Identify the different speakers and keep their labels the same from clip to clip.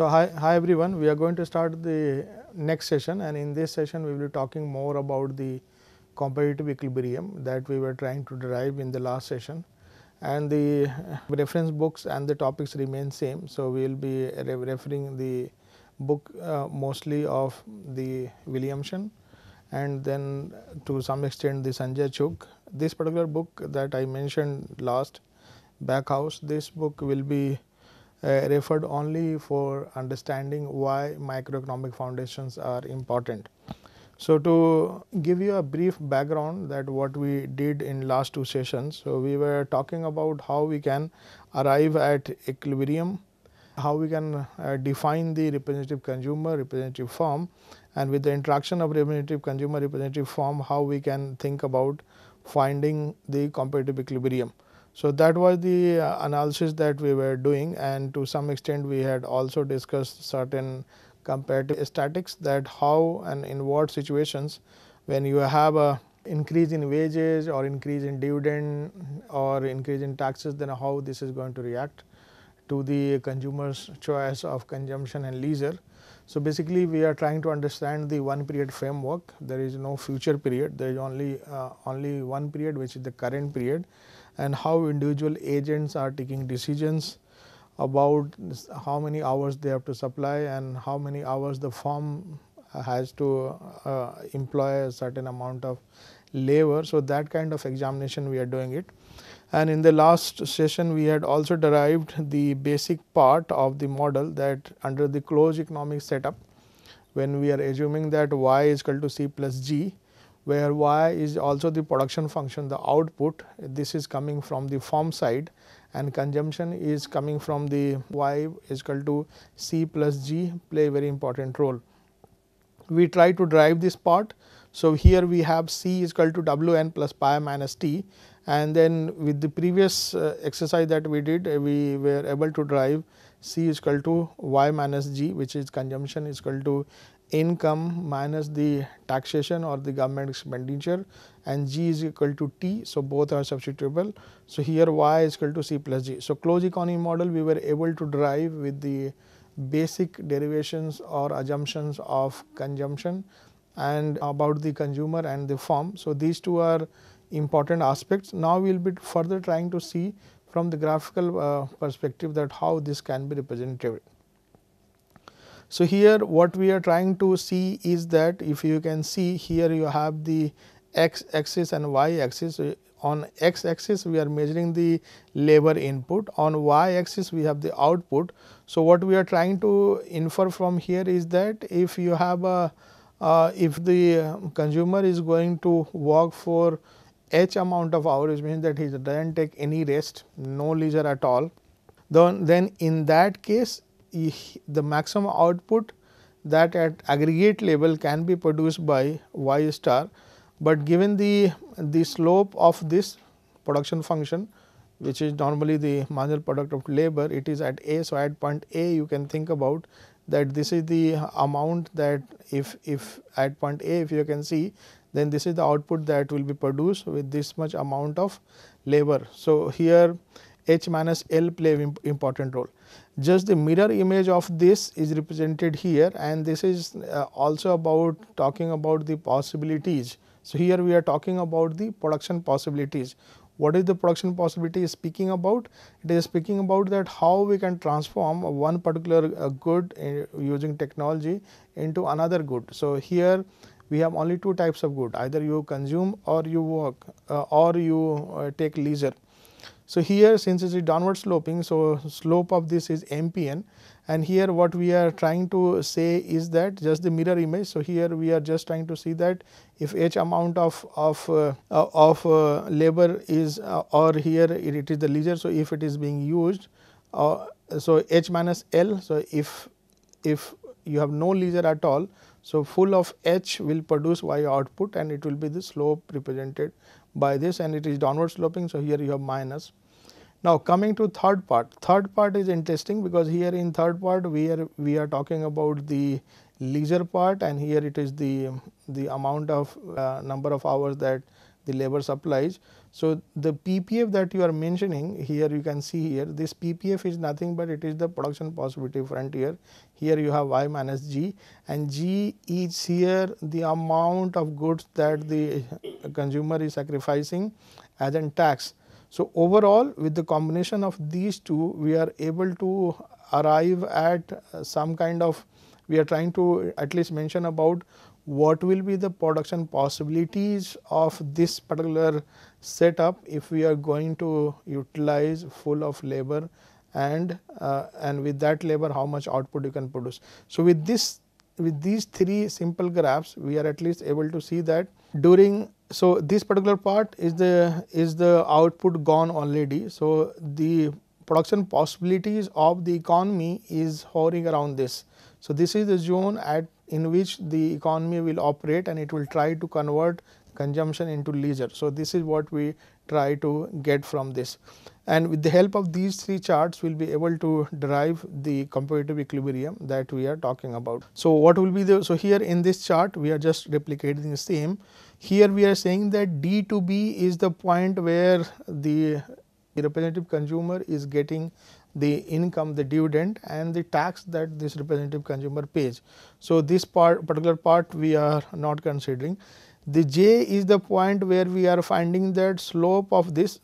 Speaker 1: So, hi, hi everyone, we are going to start the next session and in this session we will be talking more about the competitive equilibrium that we were trying to derive in the last session and the reference books and the topics remain same. So, we will be re referring the book uh, mostly of the Williamson and then to some extent the Sanjay Chugh. This particular book that I mentioned last Backhouse, this book will be referred only for understanding why microeconomic foundations are important. So, to give you a brief background that what we did in last two sessions. So, we were talking about how we can arrive at equilibrium, how we can uh, define the representative consumer representative firm and with the interaction of representative consumer representative firm how we can think about finding the competitive equilibrium. So, that was the uh, analysis that we were doing and to some extent we had also discussed certain comparative statics that how and in what situations when you have a increase in wages or increase in dividend or increase in taxes then how this is going to react to the consumer's choice of consumption and leisure. So, basically we are trying to understand the one period framework. There is no future period. There is only uh, only one period which is the current period and how individual agents are taking decisions about how many hours they have to supply and how many hours the firm has to uh, employ a certain amount of labor. So, that kind of examination we are doing it. And in the last session we had also derived the basic part of the model that under the closed economic setup when we are assuming that y is equal to c plus g where y is also the production function the output this is coming from the firm side and consumption is coming from the y is equal to c plus g play very important role. We try to drive this part. So, here we have c is equal to w n plus pi minus t and then with the previous uh, exercise that we did uh, we were able to drive c is equal to y minus g which is consumption is equal to income minus the taxation or the government expenditure and g is equal to t. So, both are substitutable. So, here y is equal to c plus g. So, closed economy model we were able to derive with the basic derivations or assumptions of consumption and about the consumer and the firm. So, these two are important aspects. Now, we will be further trying to see from the graphical uh, perspective that how this can be represented. So, here what we are trying to see is that if you can see here you have the x axis and y axis. On x axis we are measuring the labor input, on y axis we have the output. So, what we are trying to infer from here is that if you have a uh, if the consumer is going to work for h amount of hours means that he does not take any rest, no leisure at all, then, then in that case the maximum output that at aggregate level can be produced by y star, but given the the slope of this production function which is normally the marginal product of labor it is at a. So, at point a you can think about that this is the amount that if if at point a if you can see then this is the output that will be produced with this much amount of labor. So, here H minus L play important role. Just the mirror image of this is represented here and this is uh, also about talking about the possibilities. So, here we are talking about the production possibilities. What is the production possibility is speaking about? It is speaking about that how we can transform one particular uh, good uh, using technology into another good. So, here we have only two types of good either you consume or you work uh, or you uh, take leisure. So, here since it is downward sloping, so slope of this is MPN and here what we are trying to say is that just the mirror image. So, here we are just trying to see that if h amount of of uh, of uh, labor is uh, or here it, it is the leisure. So, if it is being used uh, so h minus L. So, if if you have no leisure at all. So, full of H will produce Y output and it will be the slope represented by this and it is downward sloping. So, here you have minus. Now, coming to third part, third part is interesting because here in third part we are we are talking about the leisure part and here it is the the amount of uh, number of hours that the labor supplies. So, the PPF that you are mentioning here you can see here this PPF is nothing but it is the production possibility frontier. Here you have y minus g and g is here the amount of goods that the consumer is sacrificing as in tax. So, overall with the combination of these two we are able to arrive at some kind of we are trying to at least mention about what will be the production possibilities of this particular setup if we are going to utilize full of labor and uh, and with that labor how much output you can produce. So, with this with these three simple graphs we are at least able to see that during so this particular part is the is the output gone already. So, the production possibilities of the economy is hovering around this. So, this is the zone at in which the economy will operate and it will try to convert consumption into leisure. So, this is what we try to get from this and with the help of these three charts we will be able to derive the competitive equilibrium that we are talking about. So, what will be the so here in this chart we are just replicating the same here we are saying that D to B is the point where the representative consumer is getting the income the dividend and the tax that this representative consumer pays. So, this part particular part we are not considering. The j is the point where we are finding that slope of this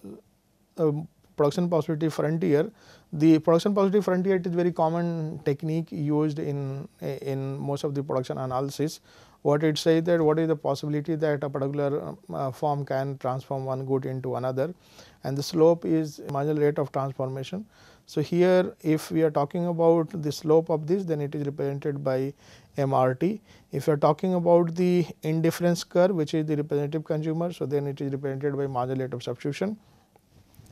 Speaker 1: uh, production possibility frontier. The production possibility frontier is very common technique used in in most of the production analysis. What it says that what is the possibility that a particular uh, firm can transform one good into another and the slope is marginal rate of transformation. So, here if we are talking about the slope of this then it is represented by MRT. If you are talking about the indifference curve which is the representative consumer, so then it is represented by marginal rate of substitution.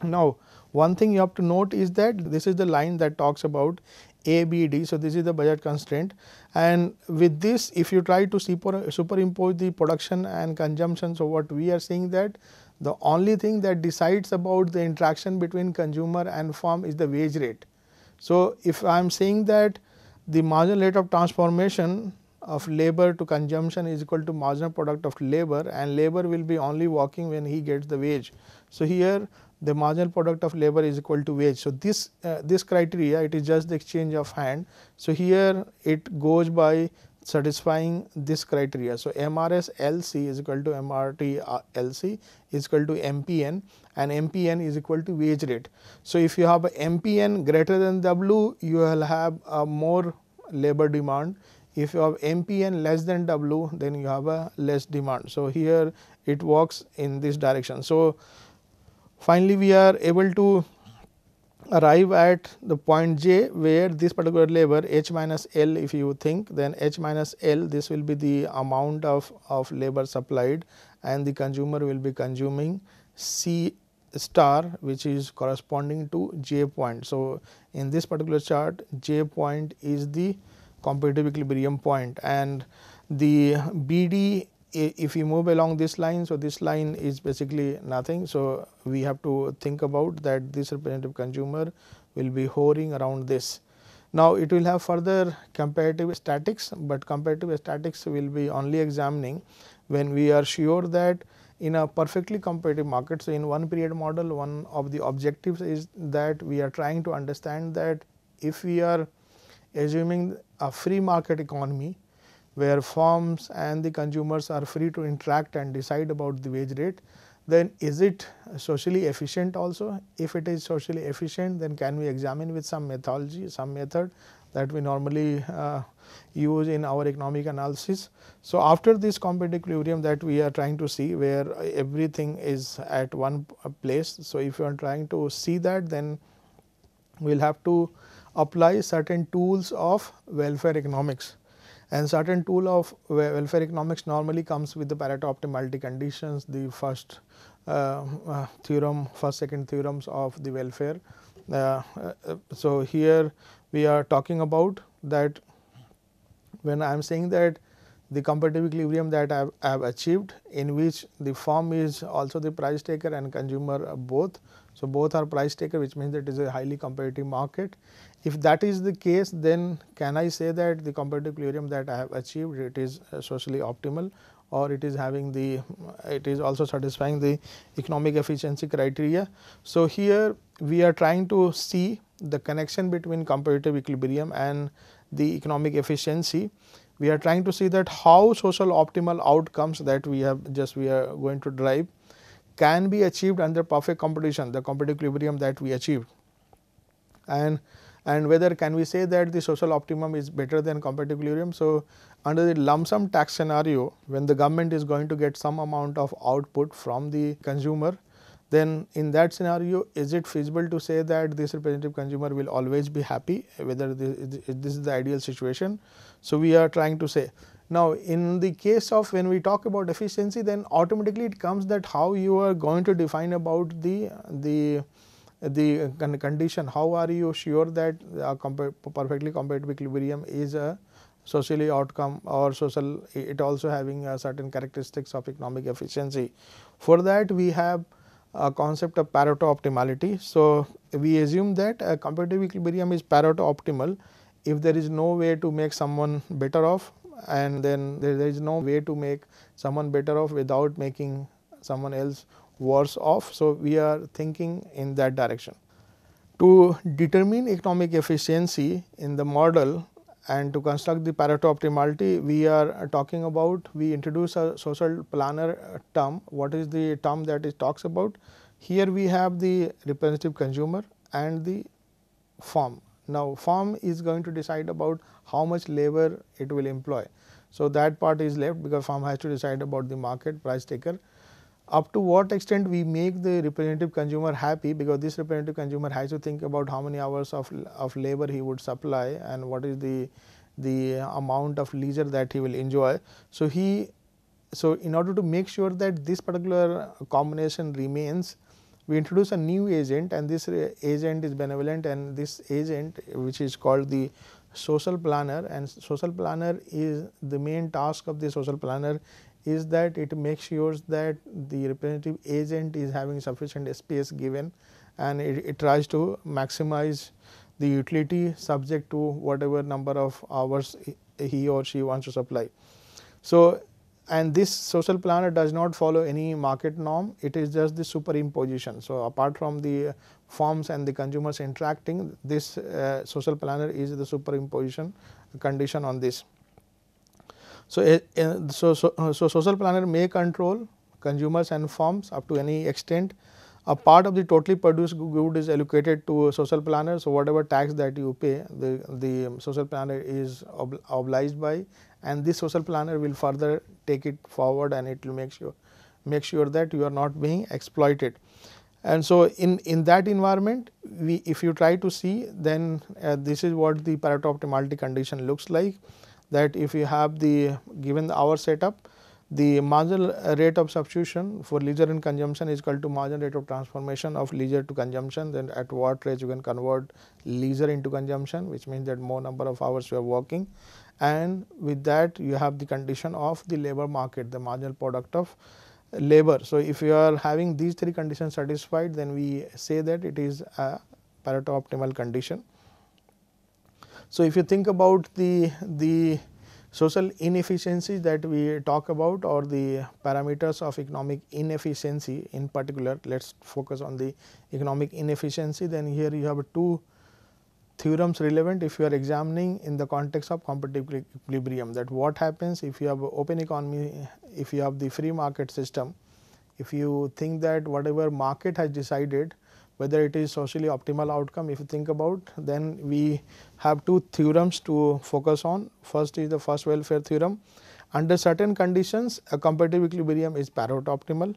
Speaker 1: Now, one thing you have to note is that this is the line that talks about ABD. So, this is the budget constraint and with this if you try to super, superimpose the production and consumption. So, what we are saying that the only thing that decides about the interaction between consumer and firm is the wage rate. So, if I am saying that the marginal rate of transformation of labor to consumption is equal to marginal product of labor and labor will be only working when he gets the wage. So, here the marginal product of labor is equal to wage. So, this uh, this criteria it is just the exchange of hand. So, here it goes by satisfying this criteria. So, MRS LC is equal to MRT uh, LC is equal to MPN and MPN is equal to wage rate. So, if you have MPN greater than W you will have a more labor demand. If you have MPN less than W then you have a less demand. So, here it works in this direction. So, finally, we are able to arrive at the point j where this particular labor h minus L if you think then h minus L this will be the amount of, of labor supplied and the consumer will be consuming C star which is corresponding to j point. So, in this particular chart j point is the competitive equilibrium point and the BD if you move along this line. So, this line is basically nothing. So, we have to think about that this representative consumer will be hovering around this. Now, it will have further comparative statics, but comparative statics will be only examining when we are sure that in a perfectly competitive market. So, in one period model one of the objectives is that we are trying to understand that if we are assuming a free market economy where firms and the consumers are free to interact and decide about the wage rate, then is it socially efficient also? If it is socially efficient, then can we examine with some methodology, some method that we normally uh, use in our economic analysis. So, after this competitive equilibrium that we are trying to see where everything is at one place. So, if you are trying to see that then we will have to apply certain tools of welfare economics and certain tool of welfare economics normally comes with the Pareto optimality conditions, the first uh, uh, theorem, first second theorems of the welfare. Uh, uh so, here we are talking about that when I am saying that the competitive equilibrium that I have, I have, achieved in which the firm is also the price taker and consumer both. So, both are price taker which means that it is a highly competitive market. If that is the case then can I say that the competitive equilibrium that I have achieved it is uh, socially optimal or it is having the it is also satisfying the economic efficiency criteria. So, here we are trying to see the connection between competitive equilibrium and the economic efficiency. We are trying to see that how social optimal outcomes that we have just we are going to drive can be achieved under perfect competition the competitive equilibrium that we achieved and and whether can we say that the social optimum is better than competitive equilibrium. So, under the lump sum tax scenario when the government is going to get some amount of output from the consumer then in that scenario is it feasible to say that this representative consumer will always be happy whether this, this is the ideal situation. So, we are trying to say now in the case of when we talk about efficiency then automatically it comes that how you are going to define about the the the uh, condition how are you sure that uh, a perfectly competitive equilibrium is a socially outcome or social it also having a certain characteristics of economic efficiency. For that we have a concept of Pareto optimality. So, we assume that a competitive equilibrium is Pareto optimal if there is no way to make someone better off and then there is no way to make someone better off without making someone else worse off. So, we are thinking in that direction. To determine economic efficiency in the model and to construct the Pareto optimality, we are talking about we introduce a social planner term. What is the term that it talks about? Here we have the representative consumer and the firm. Now, firm is going to decide about how much labor it will employ. So, that part is left because firm has to decide about the market price taker. Up to what extent we make the representative consumer happy because this representative consumer has to think about how many hours of, of labor he would supply and what is the the amount of leisure that he will enjoy. So, he so in order to make sure that this particular combination remains we introduce a new agent and this agent is benevolent and this agent which is called the social planner and social planner is the main task of the social planner is that it makes sure that the representative agent is having sufficient space given and it, it tries to maximize the utility subject to whatever number of hours he or she wants to supply. So, and this social planner does not follow any market norm, it is just the superimposition. So, apart from the firms and the consumers interacting, this uh, social planner is the superimposition condition on this. So, uh, so, so, uh, so, social planner may control consumers and firms up to any extent. A part of the totally produced good is allocated to social planner. So, whatever tax that you pay, the, the social planner is ob obliged by and this social planner will further take it forward and it will make sure make sure that you are not being exploited. And so, in, in that environment we if you try to see then uh, this is what the Pareto optimality condition looks like that if you have the given our setup the marginal rate of substitution for leisure and consumption is equal to marginal rate of transformation of leisure to consumption then at what rate you can convert leisure into consumption which means that more number of hours you are working and with that you have the condition of the labor market the marginal product of labor. So, if you are having these three conditions satisfied then we say that it is a Pareto optimal condition. So, if you think about the, the social inefficiencies that we talk about or the parameters of economic inefficiency in particular, let us focus on the economic inefficiency then here you have two theorems relevant if you are examining in the context of competitive equilibrium that what happens if you have open economy, if you have the free market system, if you think that whatever market has decided whether it is socially optimal outcome if you think about then we have two theorems to focus on. First is the first welfare theorem. Under certain conditions a competitive equilibrium is Pareto optimal.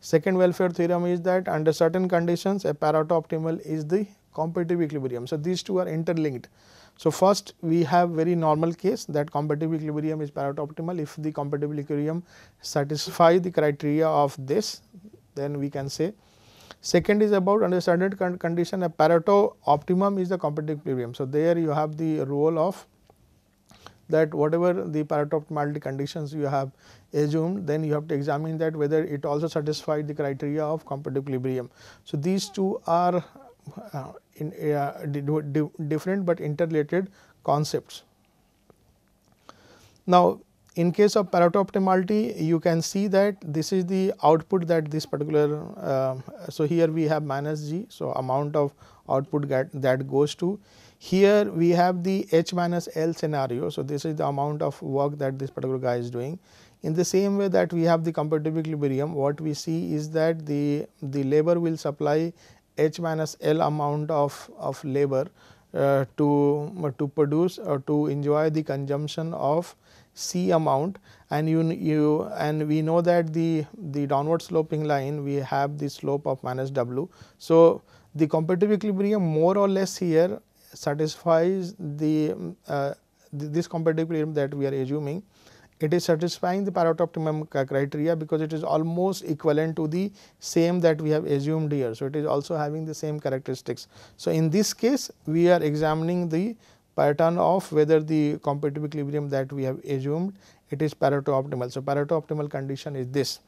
Speaker 1: Second welfare theorem is that under certain conditions a Pareto optimal is the competitive equilibrium. So, these two are interlinked. So, first we have very normal case that competitive equilibrium is Pareto optimal. If the competitive equilibrium satisfy the criteria of this, then we can say. Second is about under standard con condition a Pareto optimum is the competitive equilibrium. So, there you have the role of that whatever the Pareto optimality conditions you have assumed then you have to examine that whether it also satisfied the criteria of competitive equilibrium. So, these two are uh, in, uh, different but interrelated concepts. Now, in case of Pareto optimality you can see that this is the output that this particular. Uh, so, here we have minus g. So, amount of output that goes to here we have the H minus L scenario. So, this is the amount of work that this particular guy is doing. In the same way that we have the competitive equilibrium, what we see is that the, the labor will supply H minus L amount of, of labor uh, to, to produce or to enjoy the consumption of C amount and you, you and we know that the, the downward sloping line we have the slope of minus W. So, the competitive equilibrium more or less here satisfies the, uh, this competitive equilibrium that we are assuming it is satisfying the Pareto optimum criteria because it is almost equivalent to the same that we have assumed here. So, it is also having the same characteristics. So, in this case we are examining the pattern of whether the competitive equilibrium that we have assumed it is Pareto optimal. So, Pareto optimal condition is this.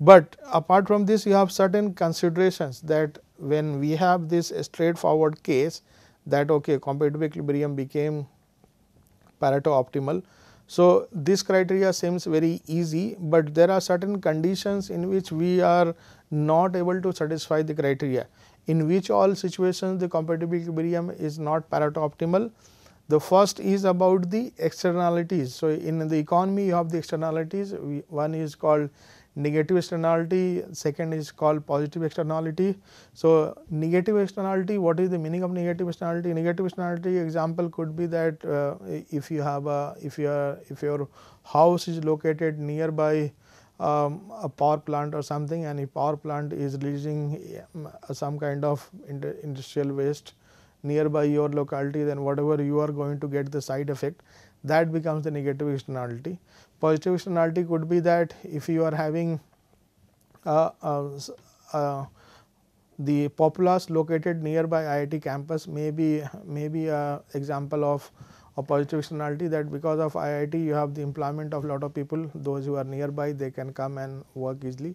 Speaker 1: But apart from this you have certain considerations that when we have this straightforward case that okay competitive equilibrium became Pareto optimal. So, this criteria seems very easy, but there are certain conditions in which we are not able to satisfy the criteria in which all situations the competitive equilibrium is not Pareto optimal. The first is about the externalities. So, in the economy you have the externalities one is called negative externality, second is called positive externality. So, negative externality, what is the meaning of negative externality? Negative externality example could be that uh, if you have a, if you are, if your house is located nearby um, a power plant or something and if power plant is releasing um, some kind of industrial waste nearby your locality then whatever you are going to get the side effect that becomes the negative externality. Positive externality could be that if you are having uh, uh, uh, the populace located nearby IIT campus may be may be a example of a positive externality that because of IIT you have the employment of lot of people those who are nearby they can come and work easily.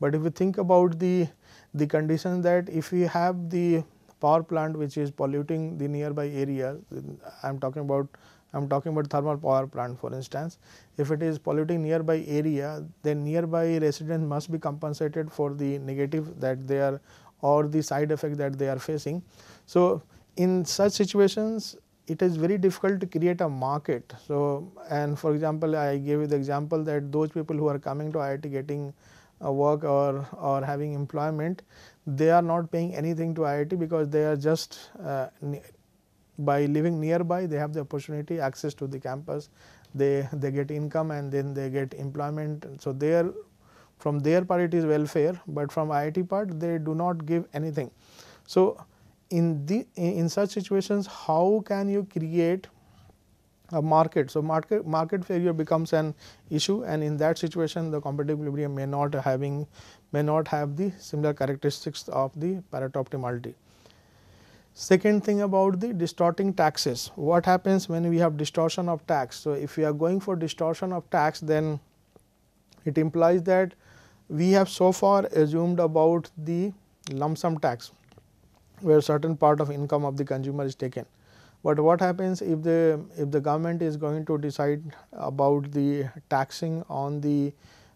Speaker 1: But if you think about the the condition that if we have the power plant which is polluting the nearby area I am talking about I am talking about thermal power plant for instance. If it is polluting nearby area, then nearby residents must be compensated for the negative that they are or the side effect that they are facing. So, in such situations it is very difficult to create a market. So, and for example, I gave you the example that those people who are coming to IIT getting a work or, or having employment, they are not paying anything to IIT because they are just uh, by living nearby they have the opportunity access to the campus. They they get income and then they get employment. So there from their part it is welfare but from IIT part they do not give anything. So in the in such situations how can you create a market? So market market failure becomes an issue and in that situation the competitive equilibrium may not having may not have the similar characteristics of the Pareto optimality Second thing about the distorting taxes, what happens when we have distortion of tax. So, if we are going for distortion of tax then it implies that we have so far assumed about the lump sum tax where certain part of income of the consumer is taken. But what happens if the if the government is going to decide about the taxing on the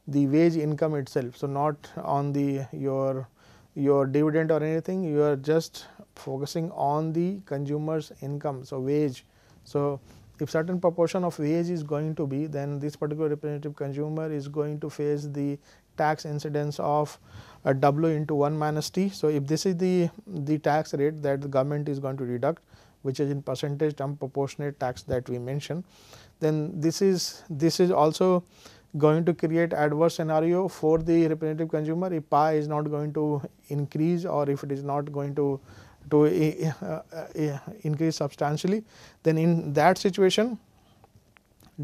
Speaker 1: the wage income itself. So, not on the your your dividend or anything you are just focusing on the consumer's income. So, wage. So, if certain proportion of wage is going to be then this particular representative consumer is going to face the tax incidence of W into 1 minus T. So, if this is the, the tax rate that the government is going to deduct which is in percentage term proportionate tax that we mentioned, then this is this is also going to create adverse scenario for the representative consumer if pi is not going to increase or if it is not going to to uh, uh, increase substantially, then in that situation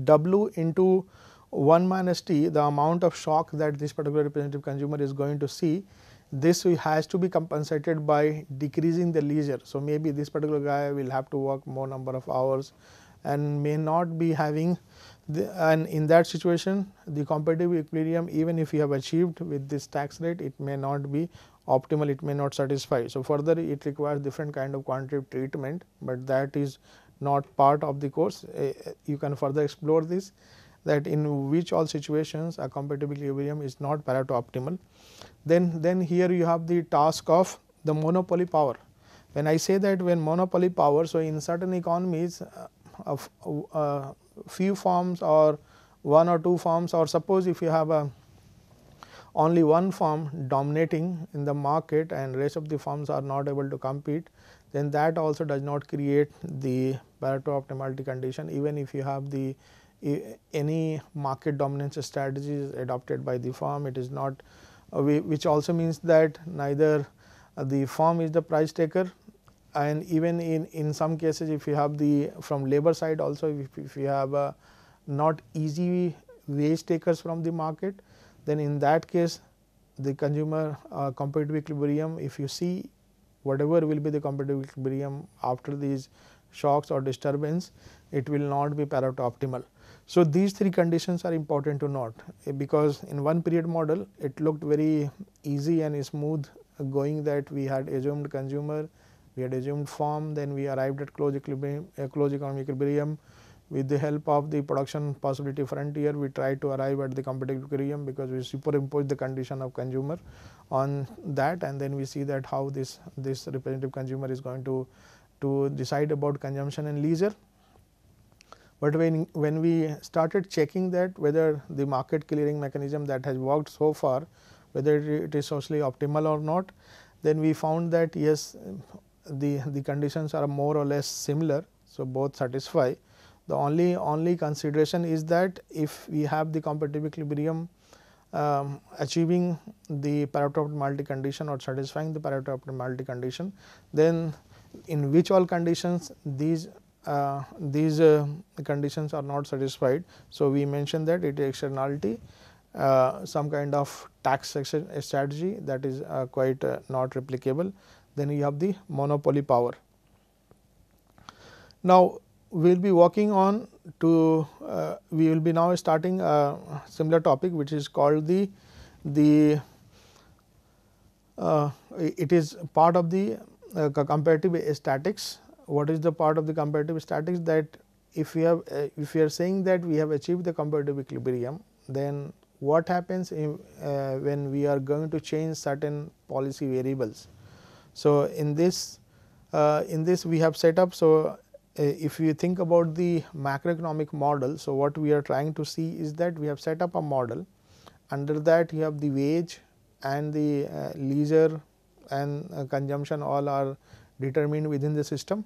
Speaker 1: W into 1 minus t the amount of shock that this particular representative consumer is going to see this has to be compensated by decreasing the leisure. So, maybe this particular guy will have to work more number of hours and may not be having the, and in that situation the competitive equilibrium even if you have achieved with this tax rate it may not be optimal it may not satisfy. So, further it requires different kind of quantitative treatment, but that is not part of the course uh, you can further explore this that in which all situations a competitive equilibrium is not Pareto optimal. Then, then here you have the task of the monopoly power. When I say that when monopoly power, so in certain economies uh, of uh, few firms or one or two firms or suppose if you have a only one firm dominating in the market and rest of the firms are not able to compete, then that also does not create the Pareto optimality condition even if you have the any market dominance strategy is adopted by the firm it is not uh, which also means that neither uh, the firm is the price taker and even in, in some cases if you have the from labor side also if, if you have a not easy wage takers from the market then in that case the consumer uh, competitive equilibrium if you see whatever will be the competitive equilibrium after these shocks or disturbance it will not be Pareto optimal. So, these three conditions are important to note eh, because in one period model it looked very easy and smooth going that we had assumed consumer we had assumed form, then we arrived at close equilibrium, uh, close economic equilibrium. With the help of the production possibility frontier, we tried to arrive at the competitive equilibrium because we superimpose the condition of consumer on that and then we see that how this, this representative consumer is going to, to decide about consumption and leisure. But when, when we started checking that whether the market clearing mechanism that has worked so far, whether it is socially optimal or not, then we found that yes the, the conditions are more or less similar. So, both satisfy. The only only consideration is that if we have the competitive equilibrium um, achieving the Pareto optimality condition or satisfying the Pareto optimality condition, then in which all conditions these uh, these uh, conditions are not satisfied. So, we mentioned that it is externality, uh, some kind of tax strategy that is uh, quite uh, not replicable then you have the monopoly power. Now, we will be working on to uh, we will be now starting a similar topic which is called the the it is part of the comparative statics. What is the part of the comparative statics that if we have uh, if we are saying that we have achieved the comparative equilibrium then what happens if, uh, when we are going to change certain policy variables so, in this uh, in this we have set up. So, uh, if you think about the macroeconomic model. So, what we are trying to see is that we have set up a model under that you have the wage and the uh, leisure and uh, consumption all are determined within the system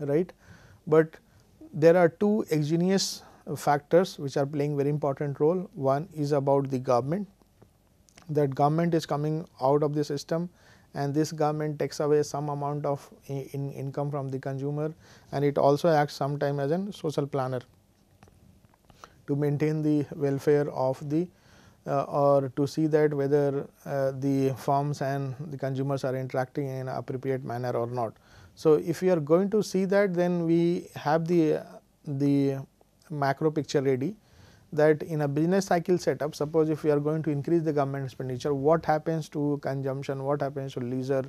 Speaker 1: right. But there are two exogenous factors which are playing very important role. One is about the government that government is coming out of the system and this government takes away some amount of in income from the consumer and it also acts sometime as a social planner to maintain the welfare of the or to see that whether uh, the firms and the consumers are interacting in an appropriate manner or not. So, if we are going to see that then we have the the macro picture ready that in a business cycle setup suppose if we are going to increase the government expenditure what happens to consumption, what happens to leisure,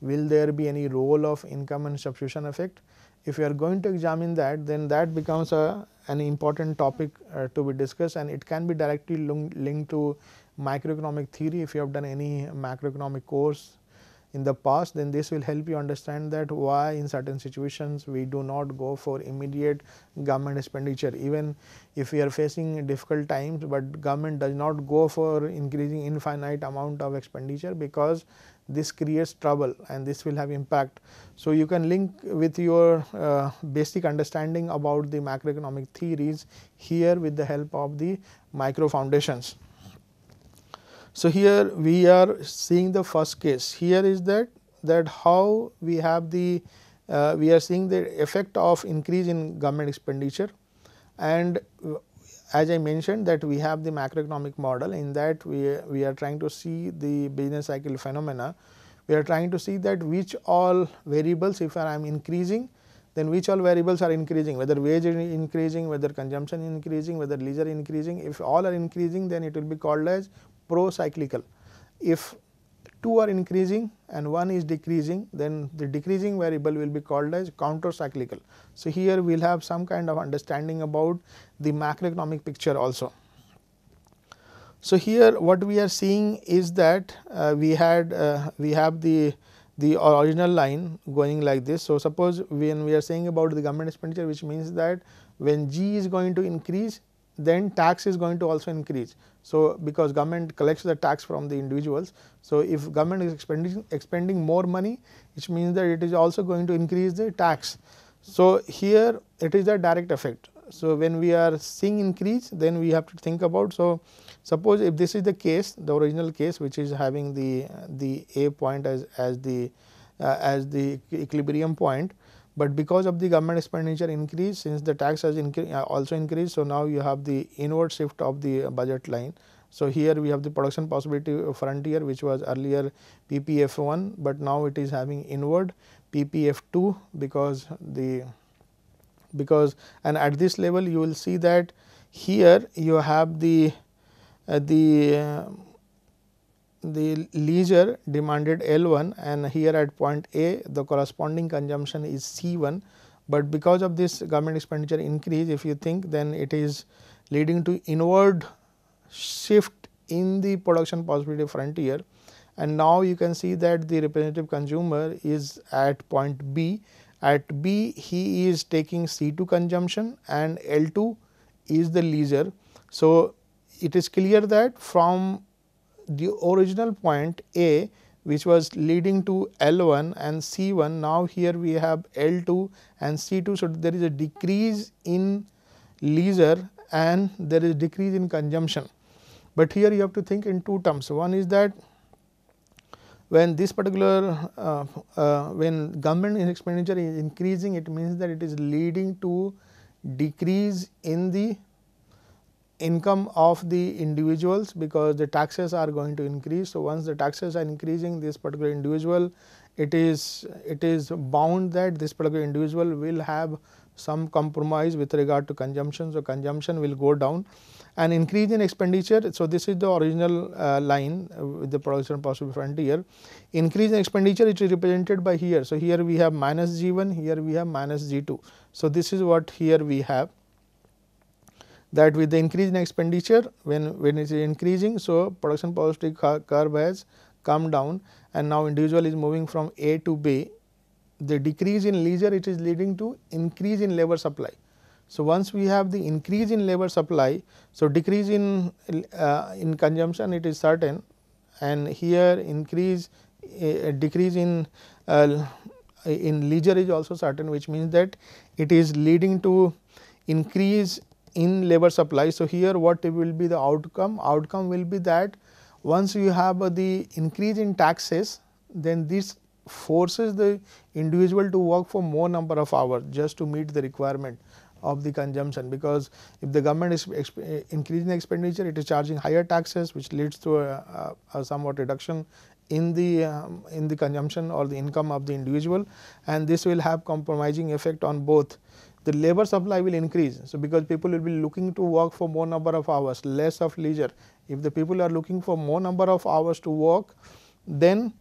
Speaker 1: will there be any role of income and substitution effect. If you are going to examine that then that becomes a an important topic uh, to be discussed and it can be directly linked to microeconomic theory. If you have done any macroeconomic course in the past then this will help you understand that why in certain situations we do not go for immediate government expenditure. Even if we are facing difficult times, but government does not go for increasing infinite amount of expenditure because this creates trouble and this will have impact. So, you can link with your uh, basic understanding about the macroeconomic theories here with the help of the micro foundations. So, here we are seeing the first case here is that that how we have the uh, we are seeing the effect of increase in government expenditure and as I mentioned that we have the macroeconomic model in that we, we are trying to see the business cycle phenomena. We are trying to see that which all variables if I am increasing then which all variables are increasing whether wage is increasing, whether consumption is increasing, whether leisure is increasing. If all are increasing then it will be called as pro cyclical. If two are increasing and one is decreasing then the decreasing variable will be called as counter cyclical. So, here we will have some kind of understanding about the macroeconomic picture also. So, here what we are seeing is that uh, we had uh, we have the the original line going like this. So, suppose when we are saying about the government expenditure which means that when G is going to increase then tax is going to also increase. So, because government collects the tax from the individuals. So, if government is expending, expending more money which means that it is also going to increase the tax. So, here it is a direct effect. So, when we are seeing increase then we have to think about. So, suppose if this is the case the original case which is having the the A point as, as the uh, as the equilibrium point but because of the government expenditure increase since the tax has incre uh, also increased. So, now you have the inward shift of the budget line. So, here we have the production possibility frontier which was earlier PPF 1, but now it is having inward PPF 2 because the because and at this level you will see that here you have the uh, the uh, the leisure demanded L 1 and here at point A the corresponding consumption is C 1, but because of this government expenditure increase if you think then it is leading to inward shift in the production possibility frontier and now you can see that the representative consumer is at point B. At B he is taking C 2 consumption and L 2 is the leisure. So, it is clear that from the original point A which was leading to L 1 and C 1 now here we have L 2 and C 2. So, there is a decrease in leisure and there is decrease in consumption, but here you have to think in two terms. One is that when this particular uh, uh, when government expenditure is increasing it means that it is leading to decrease in the income of the individuals because the taxes are going to increase. So, once the taxes are increasing this particular individual it is it is bound that this particular individual will have some compromise with regard to consumption. So, consumption will go down and increase in expenditure. So, this is the original uh, line uh, with the production possible frontier. Increase in expenditure it is represented by here. So, here we have minus G 1, here we have minus G 2. So, this is what here we have that with the increase in expenditure when, when it is increasing. So, production positive curve has come down and now individual is moving from A to B. The decrease in leisure it is leading to increase in labor supply. So, once we have the increase in labor supply, so decrease in uh, in consumption it is certain and here increase decrease in uh, in leisure is also certain which means that it is leading to increase in labor supply. So, here what will be the outcome? Outcome will be that once you have uh, the increase in taxes, then this forces the individual to work for more number of hours just to meet the requirement of the consumption because if the government is exp increasing expenditure it is charging higher taxes which leads to a, a, a somewhat reduction in the um, in the consumption or the income of the individual and this will have compromising effect on both the labor supply will increase. So, because people will be looking to work for more number of hours, less of leisure. If the people are looking for more number of hours to work, then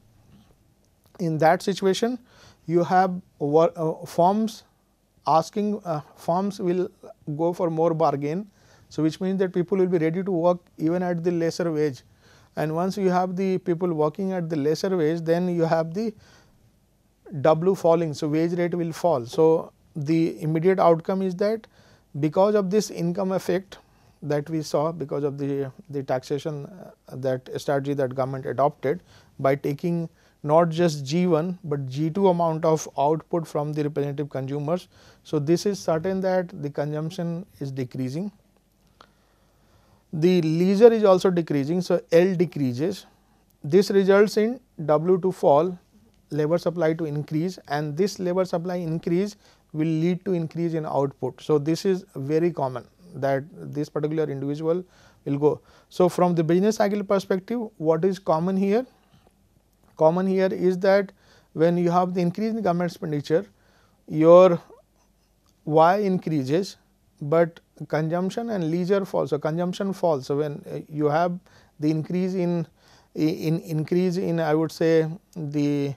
Speaker 1: in that situation you have uh, firms asking uh, firms will go for more bargain. So, which means that people will be ready to work even at the lesser wage and once you have the people working at the lesser wage then you have the W falling. So, wage rate will fall. So, the immediate outcome is that because of this income effect that we saw because of the, the taxation uh, that strategy that government adopted by taking not just G 1, but G 2 amount of output from the representative consumers. So, this is certain that the consumption is decreasing. The leisure is also decreasing. So, L decreases. This results in W to fall, labor supply to increase and this labor supply increase will lead to increase in output. So, this is very common that this particular individual will go. So, from the business cycle perspective what is common here? Common here is that when you have the increase in government expenditure your Y increases, but consumption and leisure falls. So, consumption falls. So, when you have the increase in in increase in I would say the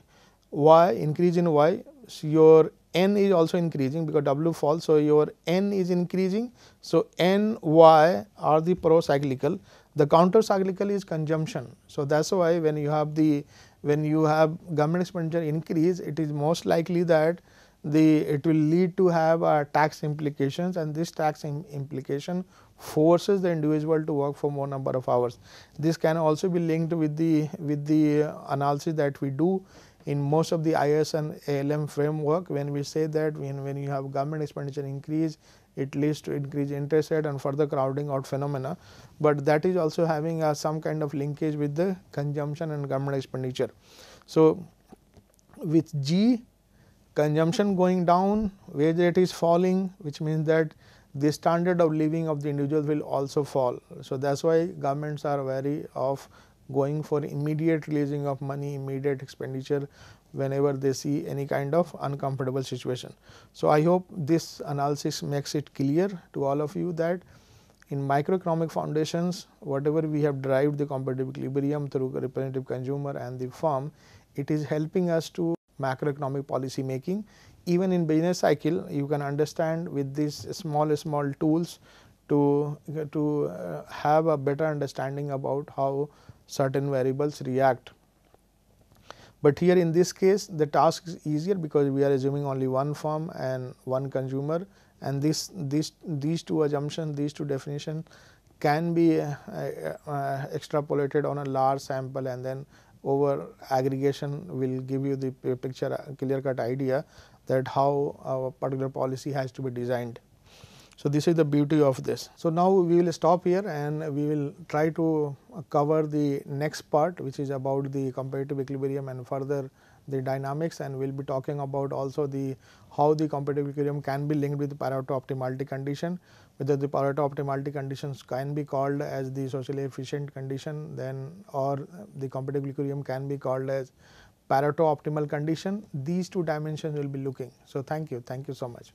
Speaker 1: y increase in y so your n is also increasing because w falls. So, your n is increasing. So, n y are the pro cyclical the counter cyclical is consumption. So, that is why when you have the when you have government expenditure increase it is most likely that the it will lead to have tax implications and this tax implication forces the individual to work for more number of hours. This can also be linked with the with the analysis that we do in most of the IS and LM framework when we say that when, when you have government expenditure increase it leads to increased interest rate and further crowding out phenomena, but that is also having uh, some kind of linkage with the consumption and government expenditure. So, with G consumption going down, wage rate is falling which means that the standard of living of the individual will also fall. So, that is why governments are wary of going for immediate releasing of money, immediate expenditure whenever they see any kind of uncomfortable situation. So, I hope this analysis makes it clear to all of you that in microeconomic foundations whatever we have derived the competitive equilibrium through representative consumer and the firm, it is helping us to macroeconomic policy making. Even in business cycle you can understand with these small small tools to, to uh, have a better understanding about how certain variables react but here in this case the task is easier because we are assuming only one firm and one consumer and this this these two assumptions these two definitions can be uh, uh, extrapolated on a large sample and then over aggregation will give you the picture clear cut idea that how a particular policy has to be designed. So, this is the beauty of this. So, now we will stop here and we will try to cover the next part which is about the competitive equilibrium and further the dynamics and we will be talking about also the how the competitive equilibrium can be linked with the Pareto optimality condition whether the Pareto optimality conditions can be called as the socially efficient condition then or the competitive equilibrium can be called as Pareto optimal condition these two dimensions will be looking. So, thank you thank you so much.